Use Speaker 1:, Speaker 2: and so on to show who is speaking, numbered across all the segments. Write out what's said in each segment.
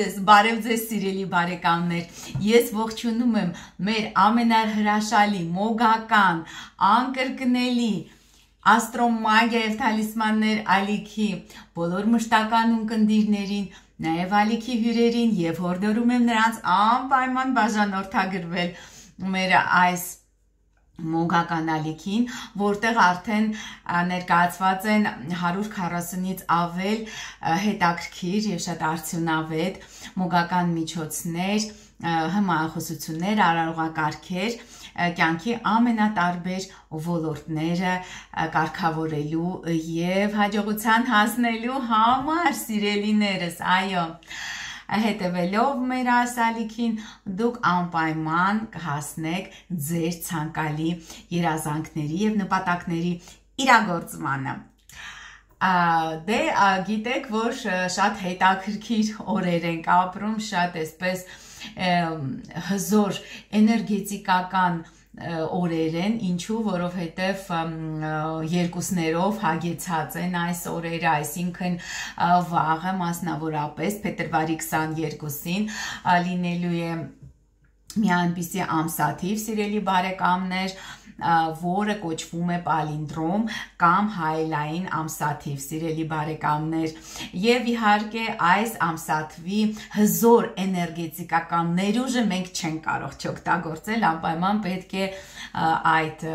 Speaker 1: ձեզ, բարև ձեզ սիրելի բարեկամներ։ Ես ողջունում եմ մեր ամենահրաշալի, մոգական, անկրկնելի աստրոմագիա եւ թալիսմաններ ալիքի բոլոր մշտական ունկնդիրներին, նաեւ ալիքի հյուրերին եւ հորդորում եմ նրանց անպայման բաժանորդագրվել մեր այս մոգական ալիքին, որտեղ արդեն ներկայացված են 140-ից ավել հետաքրքիր եւ շատ արդյունավետ մոգական միջոցներ, հմայախոսություններ, արարողակարգեր, կյանքի ամենատարբեր ոլորտները կարգավորելու եւ հաջողության հասնելու համար, սիրելիներս, այո հետևելով մեր ասալիքին դուք անպայման կհասնեք ձեր ցանկալի երազանքների եւ նպատակների իրագործմանը դե գիտեք որ շատ հետաքրքիր օրեր ենք ապրում շատ էսպես հզոր էներգետիկական օրեր են, ինչու, որովհետև երկուսներով հագեցած են այս օրերը, այսինքն վաղը մասնավորապես փետրվարի 22-ին լինելու է մի այնպիսի ամսաթիվ, սիրելի բարեկամներ, որը կոչվում է պալինդրոմ կամ հայլային ամսաթիվ, սիրելի բարեկամներ։ Եվ իհարկե այս ամսաթվի հզոր էներգետիկական ներուժը մենք չենք կարող չօգտագործել, անպայման պետք է այդ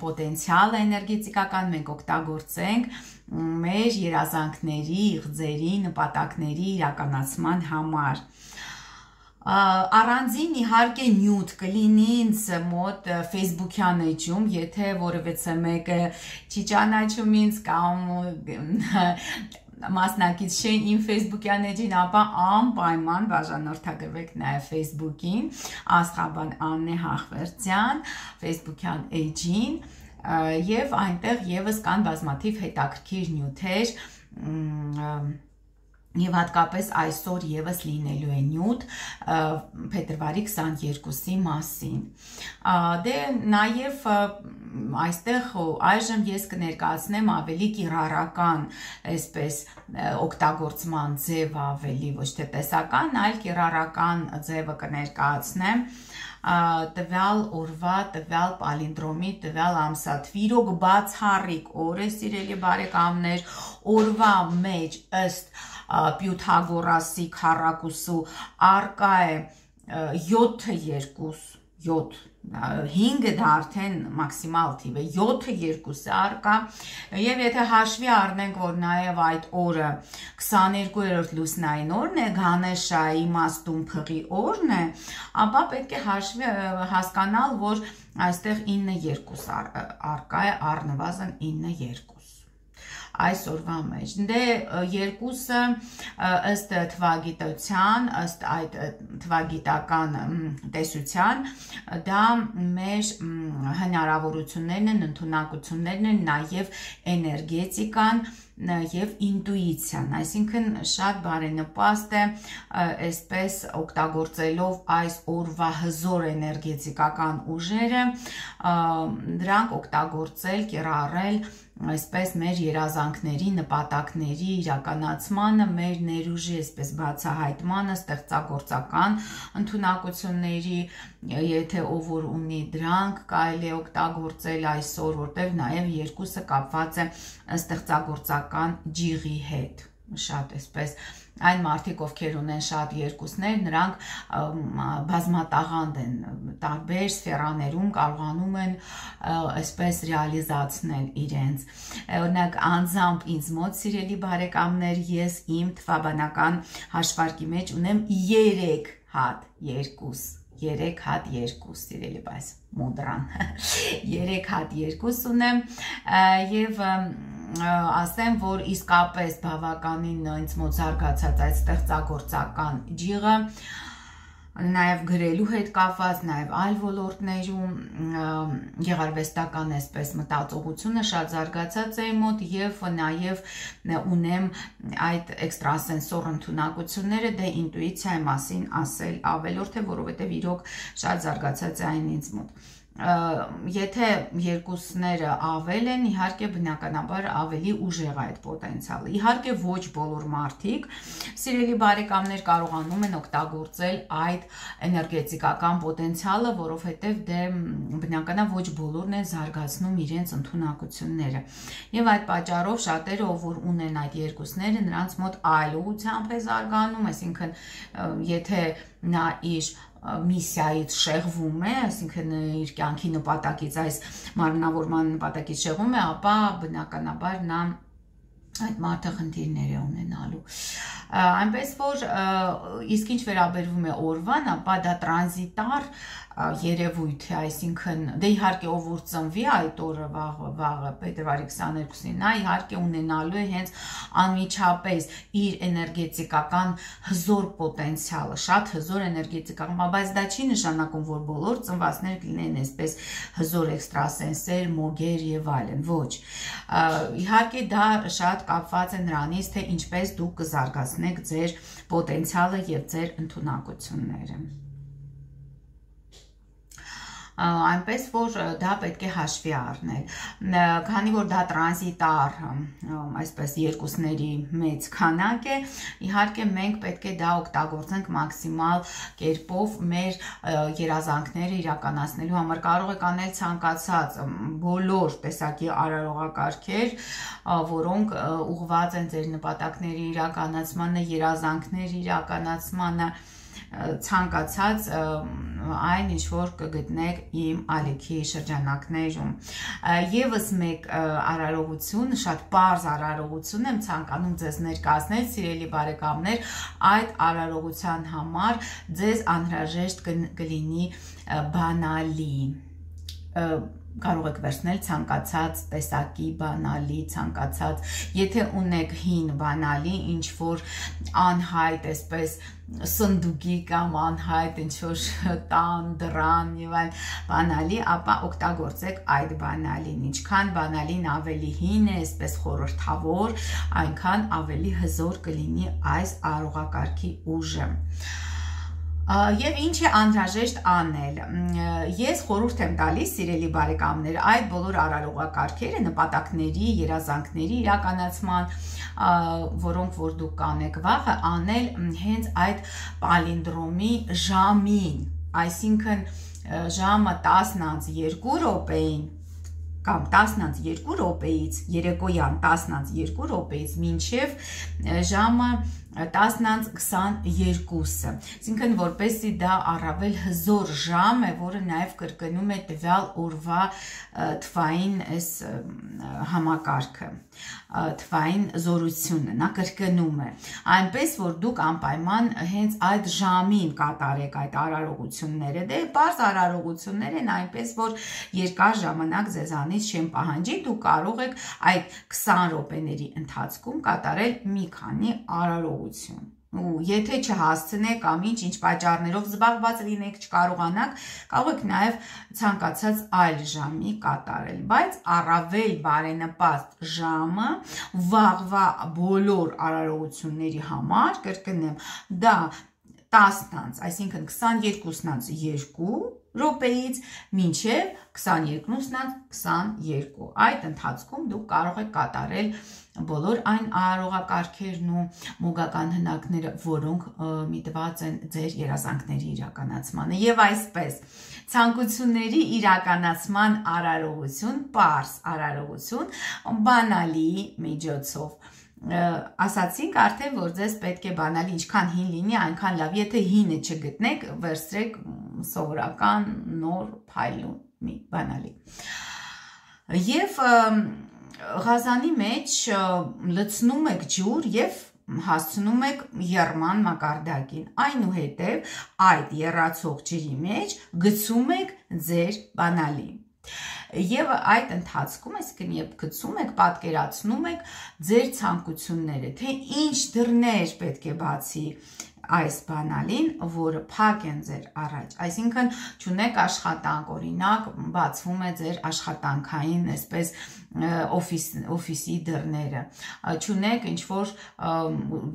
Speaker 1: պոտենցիալը էներգետիկական մենք օգտագործենք մեր երազանքների, իղձերի, նպատակների իրականացման համար առանձին իհարկե նյութ կլինի ինձ մոտ Facebook-յան էջում, եթե որևէցե մեկը չի ճանաչում ինձ կամ մասնակից չէ իմ Facebook-յան էջին, ապա անպայման բաժանորդագրվեք նաև Facebook-ին, Աստղաբան Աննե Հախվերցյան Facebook-յան էջին եւ այնտեղ եւս կան բազմաթիվ հետաքրքիր նյութեր Եվ հատկապես այսօր եւս լինելու է նյութ փետրվարի 22-ի մասին։ Դե նաև այստեղ այժմ ես կներկայացնեմ ավելի կիրառական, այսպես օգտագործման ձև ավելի ոչ թե տեսական, այլ կիրառական ձևը կներկայացնեմ տվյալ օրվա, տվյալ պալինդրոմի, տվյալ ամսաթվի, իրոք բացառիկ օր է, սիրելի բարեկամներ, օրվա մեջ ըստ Պյութագորասի քառակուսու արկա է 7-2 7 5-ը դա արդեն մաքսիմալ թիվ է 7-ը 2-ը արկա եւ եթե հաշվի առնենք որ նաեւ այդ օրը 22-րդ լուսնային օրն է Գանեշայի մաստուն փղի օրն է ապա պետք է հաշվի հասկանալ որ այստեղ 9-2 արկա է առնվազն 9-2 այսօրվա մեջ։ Դե երկուսը ըստ թվագիտության, ըստ այդ թվագիտական տեսության, դա մեր հնարավորություններն են, ընդունակություններն են, նաև էներգետիկան, եւ ինտուիցիան, այսինքն շատ բարենպաստ է այսպես օգտագործելով այս օրվա հզոր էներգետիկական ուժերը դրանք օգտագործել, կիրառել այսպես մեր երազանքների, նպատակների իրականացմանը, մեր ներուժի այսպես բացահայտմանը, ստեղծագործական ընդունակությունների, եթե ով որ ունի դրանք, կարելի է օգտագործել այսօր, որտեղ նաև երկուսը կապված է ստեղծագործական ջիղի հետ շատ այսպես այն մարդիկ, ովքեր ունեն շատ երկուսներ, նրանք բազմատաղանդ են, տարբեր սֆերաներում կարողանում են այսպես ռեալիզացնել իրենց։ Օրինակ անձամբ ինձ մոտ սիրելի բարեկամներ, ես իմ թվաբանական հաշվարկի մեջ ունեմ 3 հատ երկուս 3 հատ 2 սիրելի բայց մոդրան 3 հատ 2 ունեմ եւ ասեմ, որ իսկապես բավականին ինձ մոտ զարգացած այդ ստեղծագործական ջիղը նաև գրելու հետ կապված, նաև այլ ոլորտներում գեղարվեստական այսպես մտածողությունը շատ զարգացած է մոտ եւ նաև ունեմ այդ էքստրասենսոր ընդունակությունները դե ինտուիցիայի մասին ասել ավելորդ է, որովհետեւ իրոք շատ զարգացած է այն ինձ մոտ եթե երկուսները ավել են, իհարկե բնականաբար ավելի ուժեղ այդ պոտենցիալը։ Իհարկե ոչ բոլոր մարդիկ, սիրելի բարեկամներ, կարողանում են օգտագործել այդ էներգետիկական պոտենցիալը, որովհետև դե բնականաբար ոչ բոլորն են զարգացնում իրենց ընտունակությունները։ Եվ այդ պատճառով շատերը, ով որ ունեն այդ երկուսները, նրանց մոտ այլ ուղությամբ է զարգանում, այսինքն եթե նա իր միսիայից շեղվում է, այսինքն իր կյանքի նպատակից այս մարմնավորման նպատակից շեղվում է, ապա բնականաբար նա այդ մարդը խնդիրներ է ունենալու։ Այնպես որ իսկ ինչ վերաբերվում է օրվան, ապա դա տրանզիտար երևույթ է, այսինքն դե իհարկե ով որ ծնվի այդ օրը վաղը վաղը փետրվարի 22-ին, նա իհարկե ունենալու է հենց անմիջապես իր էներգետիկական հզոր պոտենցիալը, շատ հզոր էներգետիկական, բայց դա չի նշանակում, որ բոլոր ծնվածները կլինեն այսպես հզոր էքստրասենսեր, մոգեր եւ այլն, ոչ։ Իհարկե դա շատ կապված է նրանից, թե ինչպես դուք կզարգացնեք ձեր պոտենցիալը եւ ձեր ընտունակությունները այնպես որ դա պետք է հաշվի առնել քանի որ դա տրանզիտար այսպես երկուսների մեծ քանակ է իհարկե մենք պետք է դա օգտագործենք մաքսիմալ կերպով մեր երազանքները իրականացնելու համար կարող եք անել ցանկացած բոլոր տեսակի արարողակարգեր որոնք ուղղված են ձեր նպատակների իրականացմանը երազանքների իրականացմանը ցանկացած այն ինչ որ կգտնեք իմ ալիքի շրջանակներում եւս մեկ արարողություն շատ པարզ արարողություն եմ ցանկանում ձեզ ներկայացնել սիրելի բարեկամներ այդ արարողության համար ձեզ անհրաժեշտ կլինի բանալի կարող եք վերցնել ցանկացած տեսակի բանալի, ցանկացած, եթե ունեք հին բանալի, ինչ որ անհայտ, այսպես սնդուկի կամ անհայտ ինչ որ տան, դրան եւ այլ բանալի, ապա օգտագործեք այդ բանալին։ Ինչքան բանալին ավելի հին է, այսպես խորհրդավոր, այնքան ավելի հզոր կլինի այս արողակարգի ուժը։ Եվ ինչ է անհրաժեշտ անել։ Ես խորհուրդ եմ տալիս սիրելի բարեկամներ, այդ բոլոր արարողակարգերը նպատակների, երազանքների իրականացման, որոնք որ դուք կանեք վաղը, аնել հենց այդ պալինդրոմի ժամին, այսինքն ժամը 10-ից 2 րոպեին կամ 10-ից 2 րոպեից երեկոյան 10-ից 2 րոպեից մինչև ժամը 10-22-ը։ Այսինքն որպեսի դա առավել հզոր ժամ է, որը նաև կրկնում է տվյալ օրվա թվային այս համակարգը, թվային զորությունը, նա կրկնում է։ Այնպես որ դուք անպայման հենց այդ ժամին կատարեք այդ արարողությունները։ Դե բարձ արարողություններ են այնպես որ երկար ժամանակ ձեզանից չեն պահանջի, դուք կարող եք այդ 20 րոպեների ընթացքում կատարել մի քանի արարողություն հաջողություն ու եթե չհասցնեք կամ ինչ ինչ պատճառներով զբաղված լինեք, չկարողանաք, կարող եք նաև ցանկացած այլ ժամի կատարել, բայց առավել բարենպաստ ժամը վաղվա բոլոր արարողությունների համար, կրկնեմ, դա 10-ից, այսինքն 22-ից 2 րոպեից մինչև 22-ից 22։ Այդ ընթացքում դուք կարող եք կատարել բոլոր այն արարողակարգերն ու մոգական հնակները, որոնք միտված են ձեր երազանքների իրականացմանը։ Եվ այսպես ցանկությունների իրականացման արարողություն, པարս արարողություն, բանալի միջոցով ասացինք արդեն որ ձեզ պետք է բանալի ինչքան հին լինի այնքան լավ եթե հինը չգտնեք վերցրեք սովորական նոր փայլուն մի բանալի եւ ղազանի մեջ լցնում եք ջուր եւ հասցնում եք երման մակարդակին։ Այնուհետև այդ երացող ջրի մեջ գցում եք ձեր բանալին։ Եվ այդ ընթացքում, այսինքն երբ գցում եք, պատկերացնում եք ձեր ցանկությունները, թե ինչ դռներ պետք է բացի այս բանալին, որը փակ են ձեր առաջ։ Այսինքն ճունեք աշխատանք, օրինակ, բացվում է ձեր աշխատանքային, այսպես օֆիս օֆիսի դռները։ Ճունեք ինչ որ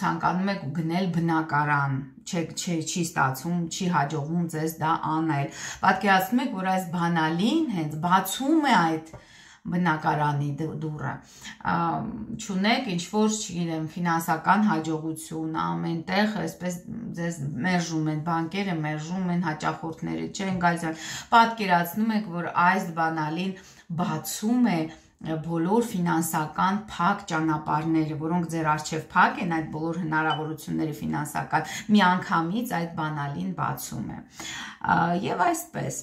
Speaker 1: ցանկանում եք գնել բնակարան, չէ չի չի ստացվում, չի հաջողվում ձեզ դա անել։ Պատկերացնում եք, որ այս բանալին հենց բացում է այդ բնակարանի դուռը չունեք ինչ որ, չգիտեմ, ֆինանսական հաջողություն, ամենտեղ այսպես ձեզ մերժում են, բանկերը մերժում են, հաճախորդները չեն գալիս, պատկերացնում եք, որ այս բանալին բացում է բոլոր ֆինանսական փակ ճանապարհները, որոնք ձեր արժև փակ են, այդ բոլոր հնարավորությունները ֆինանսական միանգամից այդ բանալին բացում է։ Եվ այսպես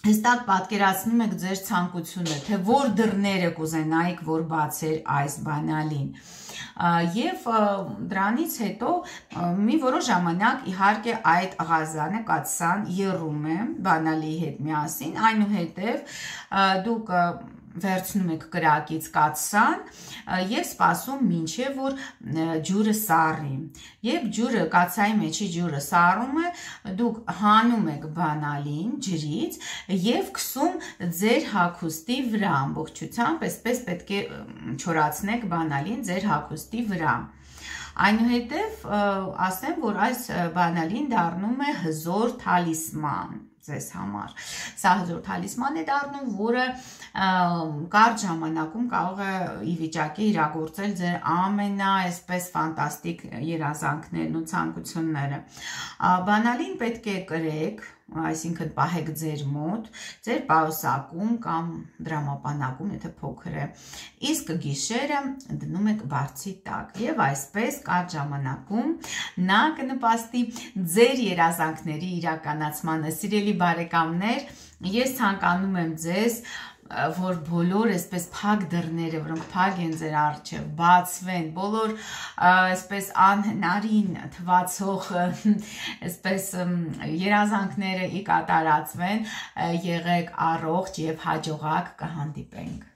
Speaker 1: հստակ պատկերացնում եք ձեր ցանկությունը, թե որ դռները կուզենայիք, որ բացեր այս բանալին։ Եվ դրանից հետո մի որոշ ժամանակ իհարկե այդ աղազանը կացան երում է բանալի հետ միասին, այնուհետև դուք վերցնում եք կրակից կաթսան եւ սպասում մինչեւ որ ջուրը սառի։ Երբ ջուրը կաթսայի մեջի ջուրը սառում է, դուք հանում եք բանալին ջրից եւ քսում ձեր հագուստի վրա ամբողջությամբ, այսպես պետք է չորացնեք բանալին ձեր հագուստի վրա։ Այնուհետև ասեմ, որ այս բանալին դառնում է հզոր թալիսման ձեզ համար։ Սա հզոր թալիսման է դառնում, որը կարճ ժամանակում կարող է ի վիճակի իրագործել ձեր ամենա այսպես ֆանտաստիկ երազանքներն ու ցանկությունները։ Բանալին պետք է կրեք, այսինքն պահեք ձեր մոտ, ձեր պաուսակում կամ դրամապանակում, եթե փոքր է։ Իսկ գիշերը դնում եք բարձի տակ եւ այսպես կարճ ժամանակում նա կնպաստի ձեր երազանքների իրականացմանը։ Սիրելի բարեկամներ, ես ցանկանում եմ ձեզ որ բոլոր այսպես փակ դռները, որոնք փակ են ձեր արջև, բացվեն, բոլոր այսպես անհնարին թվացող այսպես երազանքները ի կատարածվեն, եղեք առողջ եւ հաջողակ կհանդիպենք